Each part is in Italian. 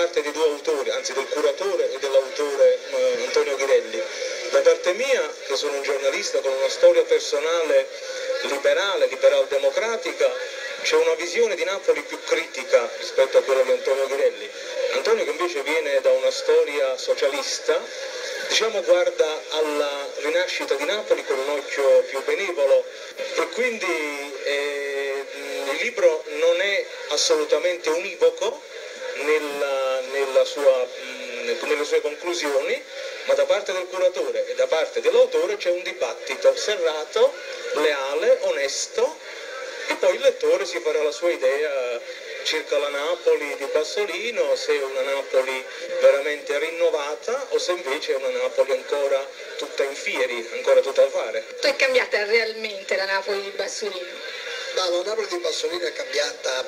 parte di due autori, anzi del curatore e dell'autore eh, Antonio Ghirelli. Da parte mia, che sono un giornalista con una storia personale liberale, liberal-democratica, c'è una visione di Napoli più critica rispetto a quella di Antonio Ghirelli. Antonio che invece viene da una storia socialista, diciamo guarda alla rinascita di Napoli con un occhio più benevolo e quindi eh, il libro non è assolutamente univoco nella, nella sua, mh, nelle sue conclusioni, ma da parte del curatore e da parte dell'autore c'è un dibattito serrato, leale, onesto e poi il lettore si farà la sua idea circa la Napoli di Bassolino, se è una Napoli veramente rinnovata o se invece è una Napoli ancora tutta in fieri, ancora tutta da fare. È cambiata realmente la Napoli di Bassolino? No, la Napoli di Bassolino è cambiata,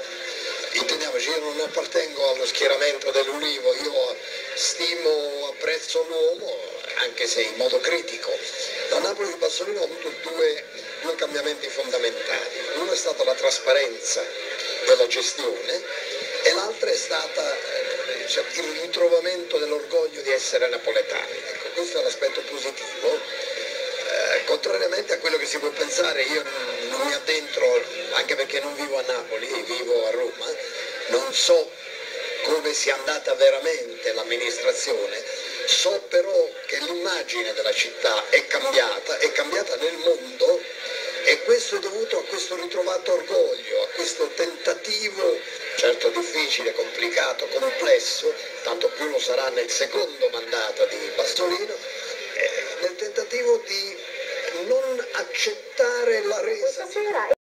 intendiamoci, io non appartengo allo schieramento dell'Ulivo, io stimo, apprezzo l'uomo, anche se in modo critico. La Napoli di Bassolino ha avuto due, due cambiamenti fondamentali. Uno è stata la trasparenza della gestione e l'altra è stata eh, diciamo, il ritrovamento dell'orgoglio di essere napoletani. Ecco, questo è l'aspetto positivo. Eh, contrariamente a quello che si può pensare, io non mi addentro, anche perché non vivo a Napoli, vivo a Roma, non so come sia andata veramente l'amministrazione, so però che l'immagine della città è cambiata, è cambiata nel mondo e questo è dovuto a questo ritrovato orgoglio, a questo tentativo, certo difficile, complicato, complesso, tanto più lo sarà nel secondo mandato di Bastolino, eh, nel tentativo di non accettare la resa.